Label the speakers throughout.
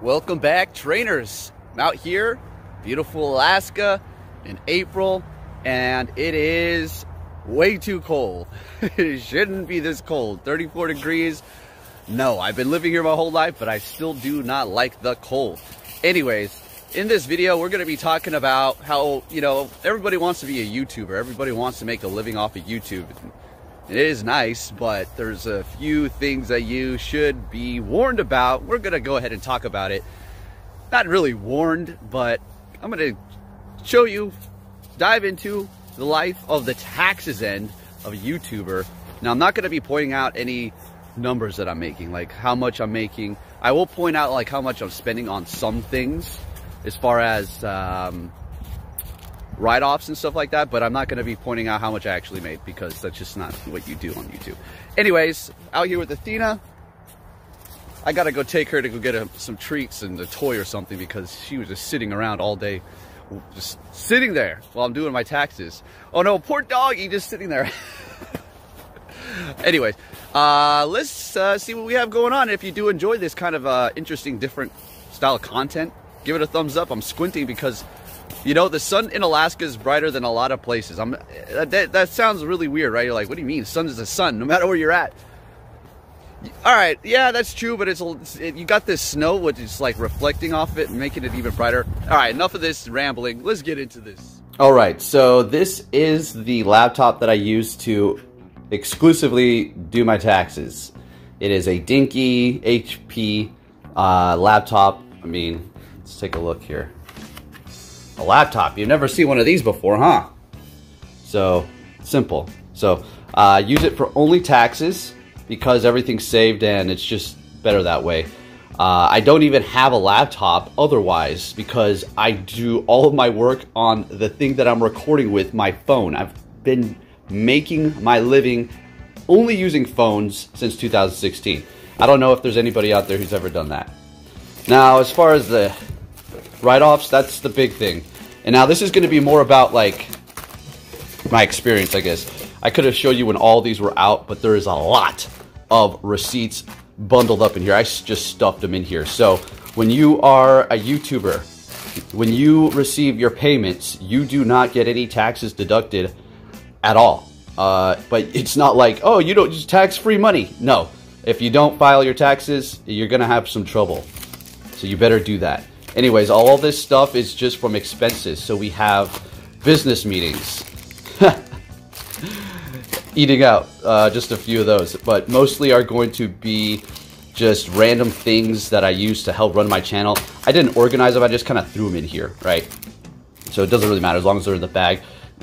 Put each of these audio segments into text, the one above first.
Speaker 1: Welcome back, trainers. I'm out here, beautiful Alaska in April, and it is way too cold. it shouldn't be this cold. 34 degrees. No, I've been living here my whole life, but I still do not like the cold. Anyways, in this video, we're going to be talking about how, you know, everybody wants to be a YouTuber. Everybody wants to make a living off of YouTube. It is nice, but there's a few things that you should be warned about. We're going to go ahead and talk about it. Not really warned, but I'm going to show you, dive into the life of the taxes end of a YouTuber. Now, I'm not going to be pointing out any numbers that I'm making, like how much I'm making. I will point out like how much I'm spending on some things as far as um, write-offs and stuff like that, but I'm not going to be pointing out how much I actually made because that's just not what you do on YouTube. Anyways, out here with Athena, I got to go take her to go get a, some treats and a toy or something because she was just sitting around all day, just sitting there while I'm doing my taxes. Oh no, poor doggy just sitting there. Anyways, uh, let's uh, see what we have going on. If you do enjoy this kind of uh, interesting, different style of content, give it a thumbs up. I'm squinting because you know, the sun in Alaska is brighter than a lot of places. I'm that, that sounds really weird, right? You're like, what do you mean? Sun is the sun, no matter where you're at. All right, yeah, that's true, but it's, it, you got this snow, which is like reflecting off it and making it even brighter. All right, enough of this rambling. Let's get into this. All right, so this is the laptop that I use to exclusively do my taxes. It is a dinky HP uh, laptop. I mean, let's take a look here a laptop. You've never seen one of these before, huh? So, simple. So, uh, use it for only taxes because everything's saved and it's just better that way. Uh, I don't even have a laptop otherwise because I do all of my work on the thing that I'm recording with my phone. I've been making my living only using phones since 2016. I don't know if there's anybody out there who's ever done that. Now, as far as the write-offs, that's the big thing. And now this is going to be more about like my experience, I guess. I could have showed you when all these were out, but there is a lot of receipts bundled up in here. I just stuffed them in here. So when you are a YouTuber, when you receive your payments, you do not get any taxes deducted at all. Uh, but it's not like, oh, you don't just tax free money. No. If you don't file your taxes, you're going to have some trouble. So you better do that. Anyways, all this stuff is just from expenses. So we have business meetings, eating out, uh, just a few of those, but mostly are going to be just random things that I use to help run my channel. I didn't organize them, I just kind of threw them in here, right? So it doesn't really matter as long as they're in the bag.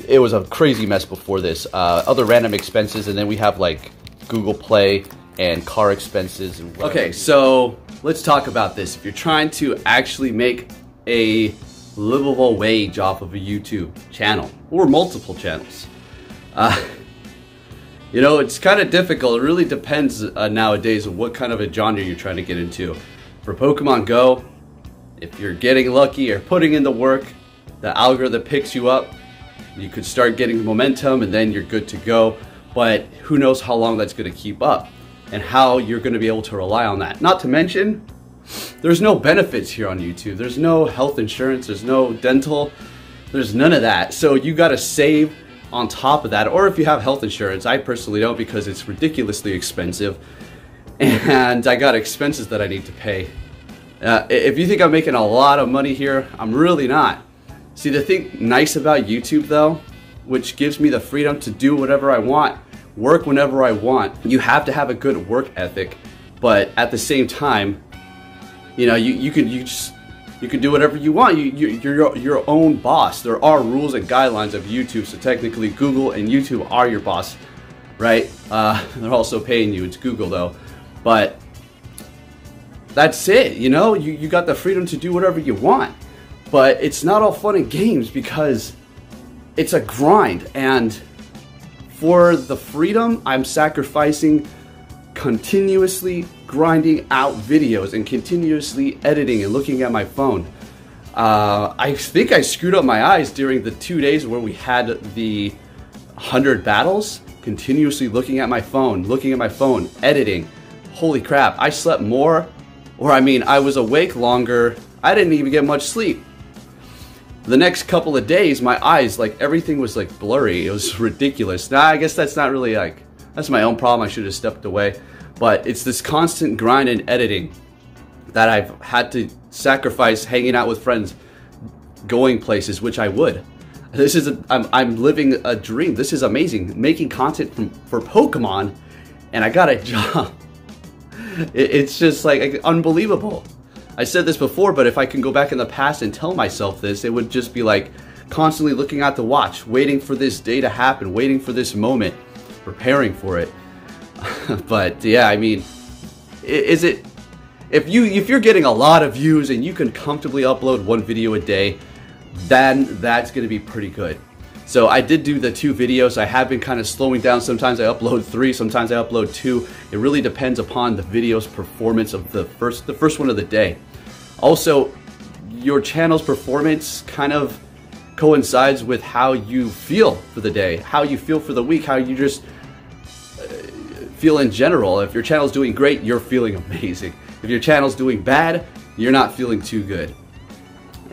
Speaker 1: It was a crazy mess before this. Uh, other random expenses, and then we have like Google Play and car expenses. And okay, so let's talk about this. If you're trying to actually make a livable wage off of a YouTube channel or multiple channels, uh, you know, it's kind of difficult. It really depends uh, nowadays on what kind of a genre you're trying to get into. For Pokemon Go, if you're getting lucky or putting in the work, the algorithm picks you up. You could start getting momentum and then you're good to go. But who knows how long that's going to keep up and how you're going to be able to rely on that. Not to mention, there's no benefits here on YouTube. There's no health insurance, there's no dental, there's none of that. So you got to save on top of that. Or if you have health insurance, I personally don't because it's ridiculously expensive and I got expenses that I need to pay. Uh, if you think I'm making a lot of money here, I'm really not. See, the thing nice about YouTube though, which gives me the freedom to do whatever I want, work whenever I want. You have to have a good work ethic, but at the same time, you know, you, you can you just you can do whatever you want. You, you you're your, your own boss. There are rules and guidelines of YouTube, so technically Google and YouTube are your boss, right? Uh, they're also paying you. It's Google though, but that's it. You know, you you got the freedom to do whatever you want, but it's not all fun and games because it's a grind and for the freedom, I'm sacrificing continuously grinding out videos and continuously editing and looking at my phone. Uh, I think I screwed up my eyes during the two days where we had the 100 battles, continuously looking at my phone, looking at my phone, editing. Holy crap, I slept more Or I mean, I was awake longer. I didn't even get much sleep. The next couple of days, my eyes, like everything was like blurry. It was ridiculous. Now, I guess that's not really like, that's my own problem. I should have stepped away. But it's this constant grind and editing that I've had to sacrifice hanging out with friends, going places, which I would. This is, I'm, I'm living a dream. This is amazing. Making content from, for Pokemon, and I got a job. It, it's just like unbelievable. I said this before, but if I can go back in the past and tell myself this, it would just be like constantly looking at the watch, waiting for this day to happen, waiting for this moment, preparing for it. but yeah, I mean, is it if you if you're getting a lot of views and you can comfortably upload one video a day, then that's going to be pretty good. So I did do the two videos. I have been kind of slowing down. Sometimes I upload three, sometimes I upload two. It really depends upon the video's performance of the first the first one of the day. Also, your channel's performance kind of coincides with how you feel for the day, how you feel for the week, how you just uh, feel in general. If your channel's doing great, you're feeling amazing. If your channel's doing bad, you're not feeling too good.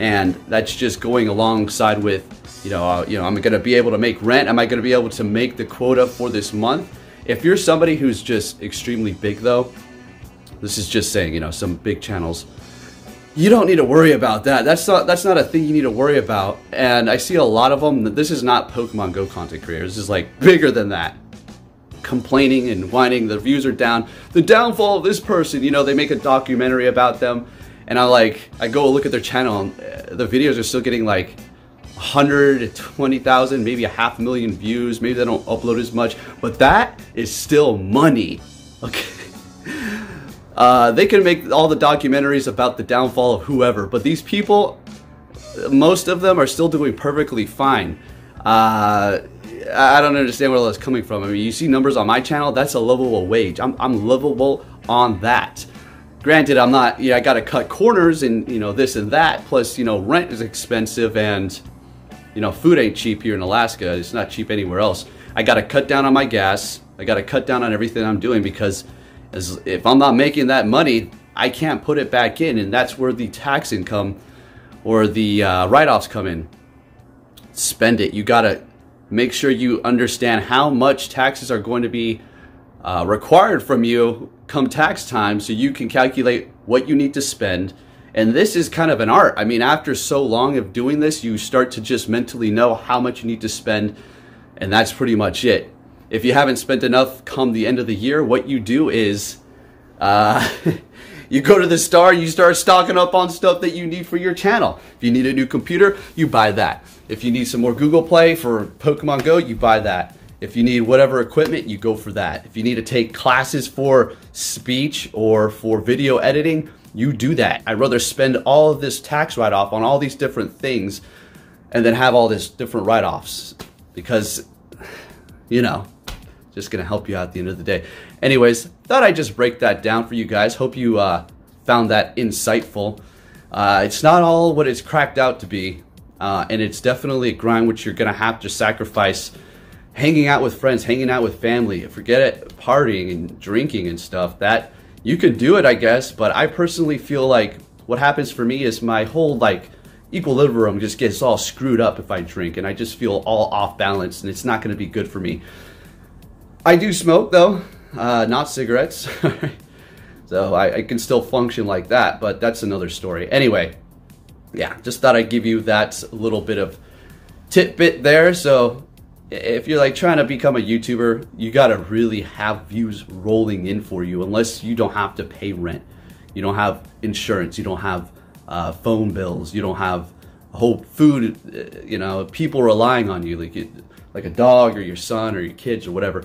Speaker 1: And that's just going alongside with, you know, uh, you know, I'm going to be able to make rent. Am I going to be able to make the quota for this month? If you're somebody who's just extremely big though, this is just saying, you know, some big channels, you don't need to worry about that. That's not that's not a thing you need to worry about. And I see a lot of them. This is not Pokemon Go content creators. This is like bigger than that complaining and whining. The views are down. The downfall of this person, you know, they make a documentary about them. And I like, I go look at their channel uh, the videos are still getting like 120,000, maybe a half million views. Maybe they don't upload as much, but that is still money. Okay. Uh, they can make all the documentaries about the downfall of whoever, but these people, most of them are still doing perfectly fine. Uh, I don't understand where all that's coming from. I mean, you see numbers on my channel, that's a livable wage. I'm, I'm livable on that. Granted, I'm not, yeah, I got to cut corners and, you know, this and that. Plus, you know, rent is expensive and, you know, food ain't cheap here in Alaska. It's not cheap anywhere else. I got to cut down on my gas. I got to cut down on everything I'm doing because as, if I'm not making that money, I can't put it back in. And that's where the tax income or the uh, write-offs come in. Spend it. You got to make sure you understand how much taxes are going to be uh, required from you come tax time so you can calculate what you need to spend. And this is kind of an art. I mean, after so long of doing this, you start to just mentally know how much you need to spend, and that's pretty much it. If you haven't spent enough come the end of the year, what you do is uh, you go to the store, and you start stocking up on stuff that you need for your channel. If you need a new computer, you buy that. If you need some more Google Play for Pokemon Go, you buy that. If you need whatever equipment, you go for that. If you need to take classes for speech or for video editing, you do that. I'd rather spend all of this tax write-off on all these different things and then have all this different write-offs because, you know, just gonna help you out at the end of the day. Anyways, thought I'd just break that down for you guys. Hope you uh, found that insightful. Uh, it's not all what it's cracked out to be. Uh, and it's definitely a grind which you're gonna have to sacrifice hanging out with friends, hanging out with family. Forget it, partying and drinking and stuff. That you could do it, I guess, but I personally feel like what happens for me is my whole like equilibrium just gets all screwed up if I drink, and I just feel all off balance, and it's not gonna be good for me. I do smoke though, uh, not cigarettes. so I, I can still function like that, but that's another story. Anyway, yeah, just thought I'd give you that little bit of tidbit there. So if you're like trying to become a YouTuber, you gotta really have views rolling in for you, unless you don't have to pay rent, you don't have insurance, you don't have uh, phone bills, you don't have whole food, uh, you know, people relying on you, like like a dog or your son or your kids or whatever.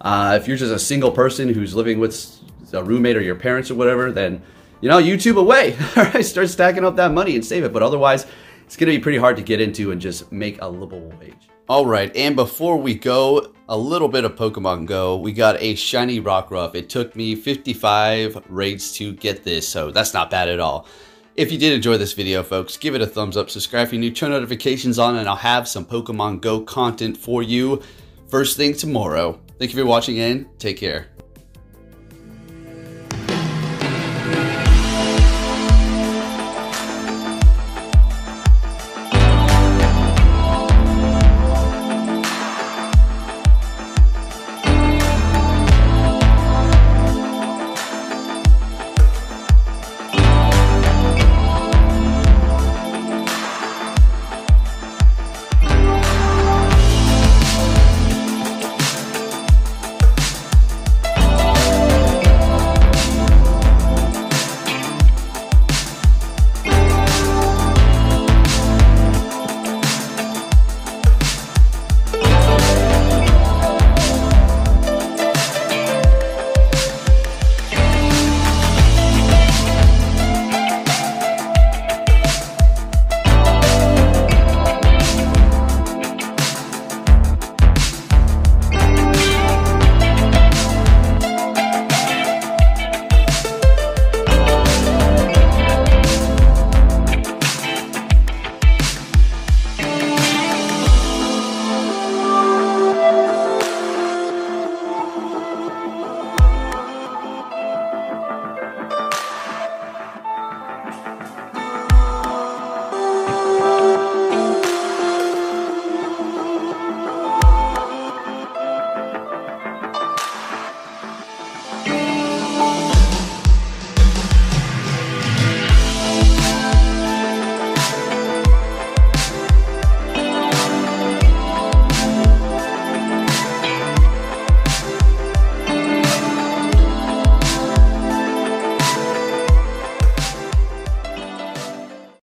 Speaker 1: Uh, if you're just a single person who's living with a roommate or your parents or whatever, then you know, YouTube away. All right, start stacking up that money and save it. But otherwise, it's going to be pretty hard to get into and just make a livable wage. All right, and before we go, a little bit of Pokemon Go. We got a shiny Rockruff. It took me 55 raids to get this, so that's not bad at all. If you did enjoy this video, folks, give it a thumbs up, subscribe if you're new, turn notifications on, and I'll have some Pokemon Go content for you first thing tomorrow. Thank you for watching and take care.